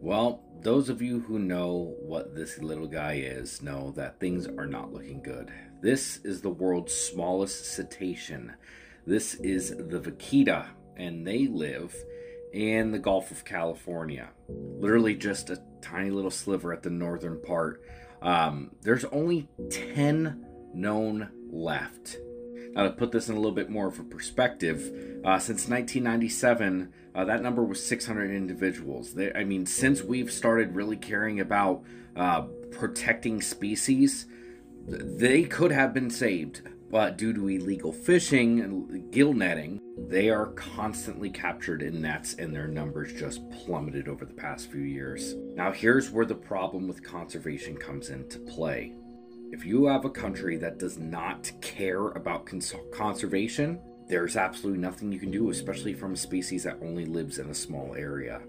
Well, those of you who know what this little guy is know that things are not looking good. This is the world's smallest cetacean. This is the vaquita, and they live in the Gulf of California. Literally just a tiny little sliver at the northern part. Um, there's only 10 known left. Now, to put this in a little bit more of a perspective, uh, since 1997, uh, that number was 600 individuals. They, I mean, since we've started really caring about uh, protecting species, they could have been saved. But due to illegal fishing and gill netting, they are constantly captured in nets and their numbers just plummeted over the past few years. Now, here's where the problem with conservation comes into play. If you have a country that does not care about cons- conservation, there's absolutely nothing you can do, especially from a species that only lives in a small area.